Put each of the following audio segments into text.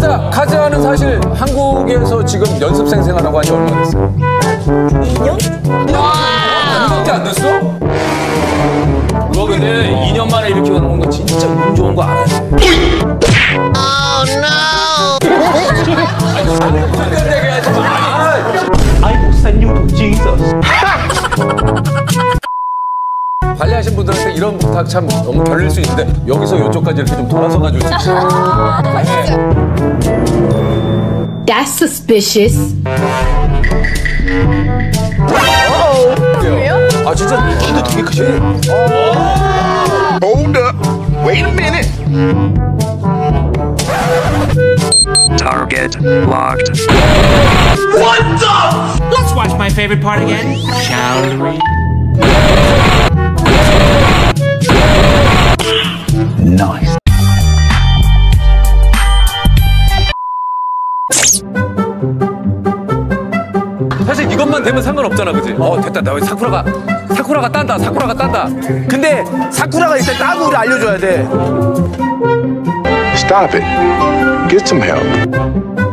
자, 카즈아는 사실 한국에서 지금 연습생 생활하고 한지 얼마 됐어요? 2년? 2년밖에 안 됐어? 그거 근데 2년 만에 이렇게 오는 거 진짜 운 좋은 거 알아요. 관리하신 분들한테 이런 부탁 참 너무 별일 수 있는데 여기서 이쪽까지 이렇게 좀 돌아서 있어요. That's suspicious. 아 진짜 키도 되게 크시네. Hold up. Wait a minute. Target locked. Let's watch my favorite part again, shall we? 사실 이것만 되면 상관없잖아, 그지? 어 됐다, 나 사쿠라가 사쿠라가 딴다, 사쿠라가 딴다. 근데 사쿠라가 일단 따고 우리 알려줘야 돼. Stop it. Get some help.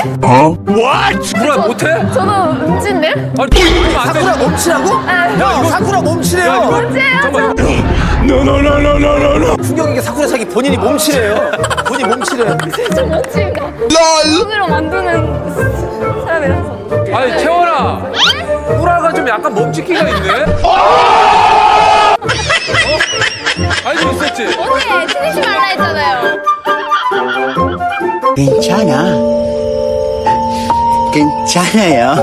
하는 거지? 사쿠라 못해? 저도 음치인데? 아니 안 돼. 사쿠라? 형 사쿠라 몸치래요. 야 이거 잠깐만. 풍경에게 사쿠라 사기 본인이 몸치래요. 본인 몸치래. 좀 음치인가? 손으로 만드는 사람이라서. 아니 채원아, 꾸라가 좀 약간 몸치기가 있네. 어? 알고 있었지? 언니, 티니시 말라 했잖아요. 괜찮아. 괜찮아요.